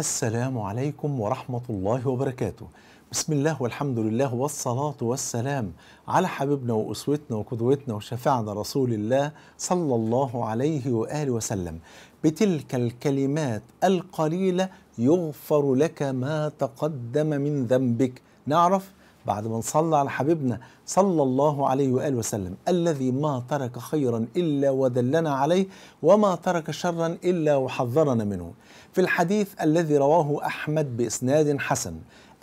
السلام عليكم ورحمة الله وبركاته. بسم الله والحمد لله والصلاة والسلام على حبيبنا وأسوتنا وقدوتنا وشفاعنا رسول الله صلى الله عليه وآله وسلم. بتلك الكلمات القليلة يغفر لك ما تقدم من ذنبك. نعرف بعد ما نصلى على حبيبنا صلى الله عليه وآله وسلم الذي ما ترك خيرا إلا ودلنا عليه وما ترك شرا إلا وحذرنا منه. في الحديث الذي رواه أحمد بإسناد حسن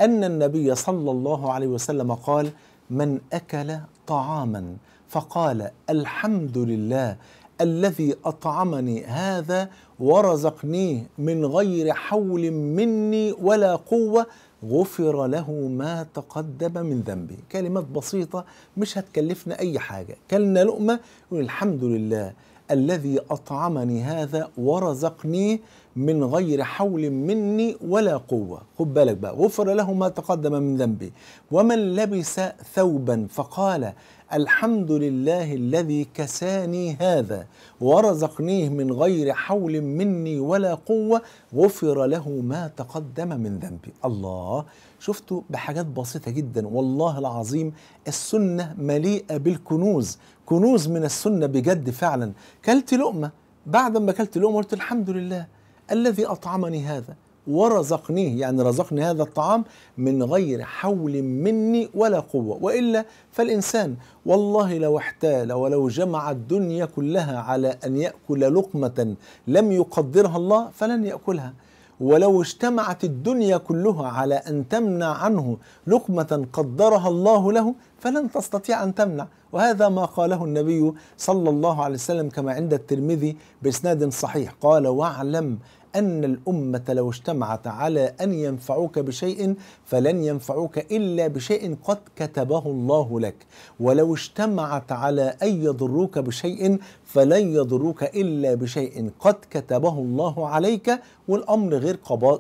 أن النبي صلى الله عليه وسلم قال: من أكل طعاما فقال الحمد لله الذي أطعمني هذا ورزقنيه من غير حول مني ولا قوة غفر له ما تقدم من ذنبه كلمات بسيطة مش هتكلفنا أي حاجة. كلنا لقمة يقول الحمد لله الذي أطعمني هذا ورزقني من غير حول مني ولا قوة. خد بالك بقى غفر له ما تقدم من ذنبه ومن لبس ثوبا فقال الحمد لله الذي كساني هذا ورزقنيه من غير حول مني ولا قوة غفر له ما تقدم من ذنبي. الله شفتوا بحاجات بسيطة جدا. والله العظيم السنة مليئة بالكنوز. كنوز من السنة بجد فعلا. كلت لقمة. بعد ما كلت لقمة قلت الحمد لله الذي أطعمني هذا. ورزقنيه يعني رزقني هذا الطعام من غير حول مني ولا قوة. وإلا فالإنسان والله لو احتال ولو جمع الدنيا كلها على أن يأكل لقمة لم يقدرها الله فلن يأكلها. ولو اجتمعت الدنيا كلها على أن تمنع عنه لقمة قدرها الله له فلن تستطيع أن تمنع. وهذا ما قاله النبي صلى الله عليه وسلم كما عند الترمذي بإسناد صحيح. قال واعلم أن الأمة لو اجتمعت على أن ينفعوك بشيء فلن ينفعوك إلا بشيء قد كتبه الله لك. ولو اجتمعت على أن يضروك بشيء فلن يضروك إلا بشيء قد كتبه الله عليك والأمر غير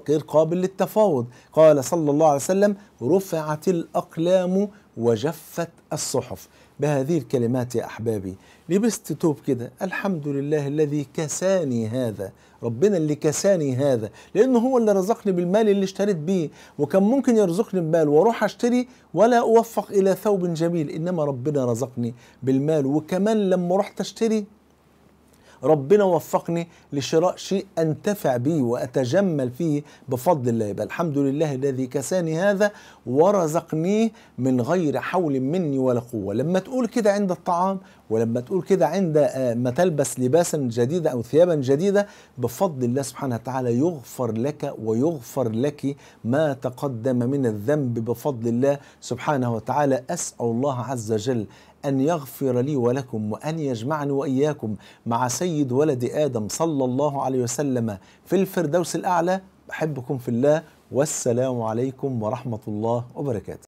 غير قابل للتفاوض. قال صلى الله عليه وسلم رفعت الأقلام وجفت الصحف. بهذه الكلمات يا أحبابي. لبست توب كده. الحمد لله الذي كساني هذا. ربنا اللي كساني هذا. لأنه هو اللي رزقني بالمال اللي اشتريت بيه. وكان ممكن يرزقني بمال وأروح أشتري ولا أوفق إلى ثوب جميل. إنما ربنا رزقني بالمال. وكمان لما رحت أشتري ربنا وفقني لشراء شيء أنتفع به وأتجمل فيه بفضل الله. يبقى الحمد لله الذي كساني هذا ورزقنيه من غير حول مني ولا قوة. لما تقول كده عند الطعام ولما تقول كده عند ما تلبس لباسا جديدا أو ثيابا جديدة بفضل الله سبحانه وتعالى يغفر لك ويغفر لك ما تقدم من الذنب. بفضل الله سبحانه وتعالى أسأل الله عز وجل أن يغفر لي ولكم وأن يجمعني وإياكم مع سيد ولد آدم صلى الله عليه وسلم في الفردوس الأعلى. بحبكم في الله. والسلام عليكم ورحمة الله وبركاته.